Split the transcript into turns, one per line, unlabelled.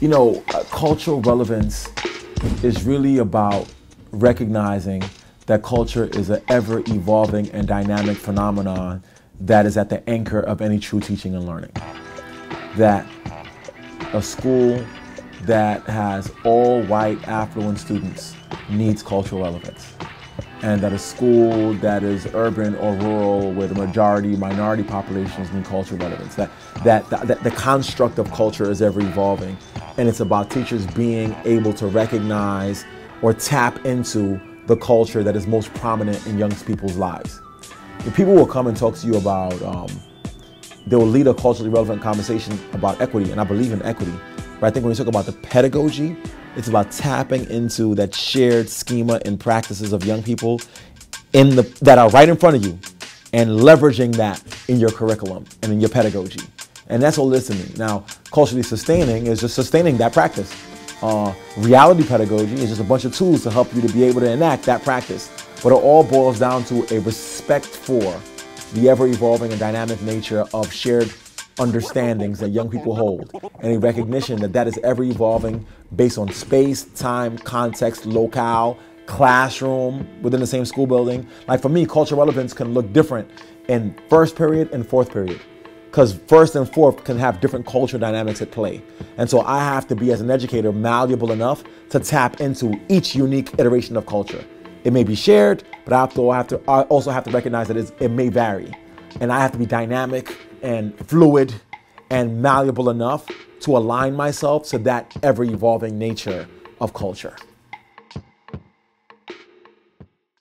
you know, uh, cultural relevance is really about recognizing that culture is an ever evolving and dynamic phenomenon that is at the anchor of any true teaching and learning. That a school that has all white affluent students needs cultural relevance. And that a school that is urban or rural with a majority minority populations need cultural relevance. That, that, that, that the construct of culture is ever evolving. And it's about teachers being able to recognize or tap into the culture that is most prominent in young people's lives. If people will come and talk to you about, um, they will lead a culturally relevant conversation about equity, and I believe in equity. But I think when we talk about the pedagogy, it's about tapping into that shared schema and practices of young people in the that are right in front of you and leveraging that in your curriculum and in your pedagogy. And that's all listening. Now, culturally sustaining is just sustaining that practice. Uh, reality pedagogy is just a bunch of tools to help you to be able to enact that practice. But it all boils down to a respect for the ever evolving and dynamic nature of shared understandings that young people hold and a recognition that that is ever evolving based on space, time, context, locale, classroom within the same school building. Like for me, cultural relevance can look different in first period and fourth period because first and fourth can have different cultural dynamics at play. And so I have to be, as an educator, malleable enough to tap into each unique iteration of culture. It may be shared, but I, have to, I, have to, I also have to recognize that it may vary. And I have to be dynamic and fluid and malleable enough to align myself to that ever evolving nature of culture.